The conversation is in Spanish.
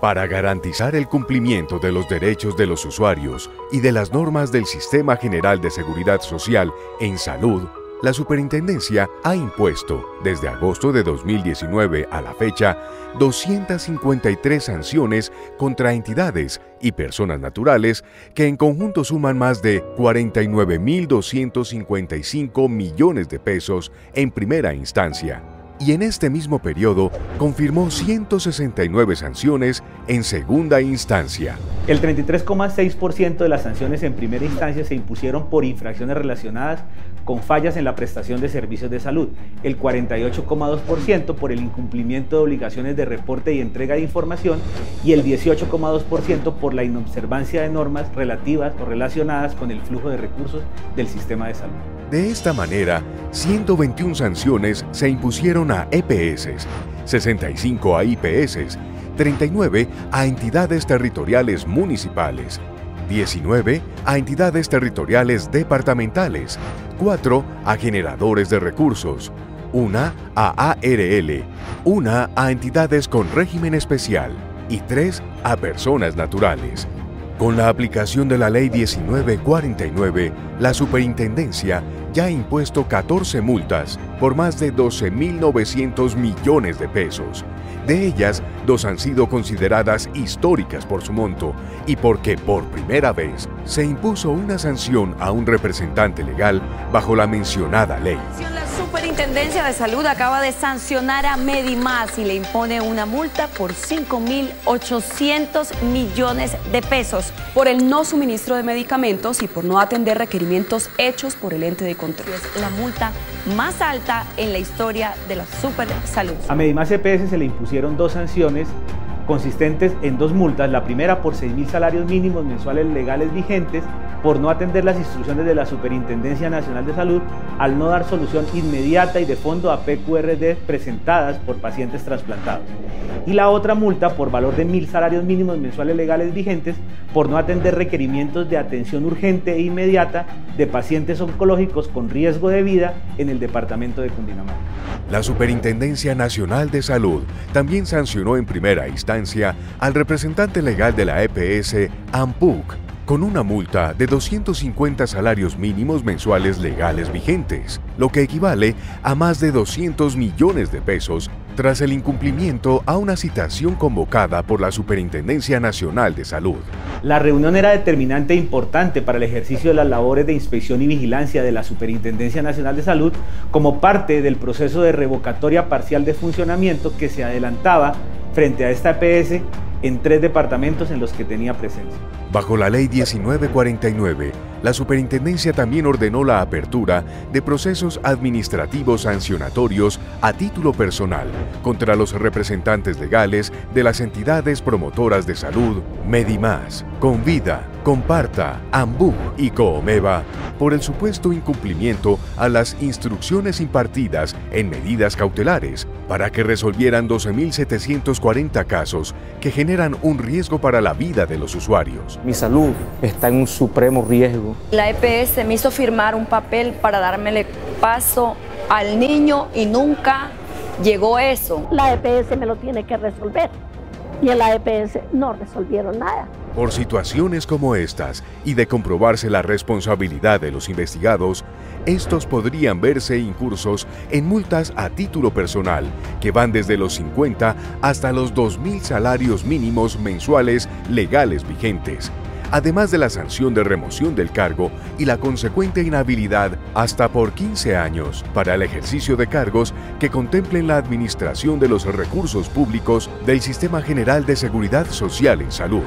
Para garantizar el cumplimiento de los derechos de los usuarios y de las normas del Sistema General de Seguridad Social en salud, la Superintendencia ha impuesto, desde agosto de 2019 a la fecha, 253 sanciones contra entidades y personas naturales que en conjunto suman más de 49.255 millones de pesos en primera instancia y en este mismo periodo confirmó 169 sanciones en segunda instancia. El 33,6% de las sanciones en primera instancia se impusieron por infracciones relacionadas con fallas en la prestación de servicios de salud, el 48,2% por el incumplimiento de obligaciones de reporte y entrega de información y el 18,2% por la inobservancia de normas relativas o relacionadas con el flujo de recursos del sistema de salud. De esta manera, 121 sanciones se impusieron a EPS, 65 a IPS, 39 a entidades territoriales municipales, 19 a entidades territoriales departamentales, 4 a generadores de recursos, 1 a ARL, 1 a entidades con régimen especial. Y 3 a personas naturales. Con la aplicación de la Ley 1949, la Superintendencia ya ha impuesto 14 multas por más de 12.900 millones de pesos. De ellas, dos han sido consideradas históricas por su monto y porque por primera vez se impuso una sanción a un representante legal bajo la mencionada ley. Superintendencia de Salud acaba de sancionar a Medimás y le impone una multa por 5.800 millones de pesos por el no suministro de medicamentos y por no atender requerimientos hechos por el ente de control. Es la multa más alta en la historia de la Supersalud. A Medimás EPS se le impusieron dos sanciones consistentes en dos multas, la primera por 6.000 salarios mínimos mensuales legales vigentes por no atender las instrucciones de la Superintendencia Nacional de Salud al no dar solución inmediata y de fondo a PQRD presentadas por pacientes trasplantados. Y la otra multa por valor de mil salarios mínimos mensuales legales vigentes por no atender requerimientos de atención urgente e inmediata de pacientes oncológicos con riesgo de vida en el departamento de Cundinamarca. La Superintendencia Nacional de Salud también sancionó en primera instancia al representante legal de la EPS, AMPUC, con una multa de 250 salarios mínimos mensuales legales vigentes, lo que equivale a más de 200 millones de pesos tras el incumplimiento a una citación convocada por la Superintendencia Nacional de Salud. La reunión era determinante e importante para el ejercicio de las labores de inspección y vigilancia de la Superintendencia Nacional de Salud como parte del proceso de revocatoria parcial de funcionamiento que se adelantaba frente a esta EPS en tres departamentos en los que tenía presencia. Bajo la Ley 1949, la Superintendencia también ordenó la apertura de procesos administrativos sancionatorios a título personal contra los representantes legales de las entidades promotoras de salud Medimás, Convida, Comparta, Ambu y Coomeva por el supuesto incumplimiento a las instrucciones impartidas en medidas cautelares para que resolvieran 12.740 casos que generan un riesgo para la vida de los usuarios. Mi salud está en un supremo riesgo. La EPS me hizo firmar un papel para dármele paso al niño y nunca llegó eso. La EPS me lo tiene que resolver y en la EPS no resolvieron nada. Por situaciones como estas y de comprobarse la responsabilidad de los investigados, estos podrían verse incursos en multas a título personal que van desde los 50 hasta los 2.000 salarios mínimos mensuales legales vigentes, además de la sanción de remoción del cargo y la consecuente inhabilidad hasta por 15 años para el ejercicio de cargos que contemplen la administración de los recursos públicos del Sistema General de Seguridad Social en Salud.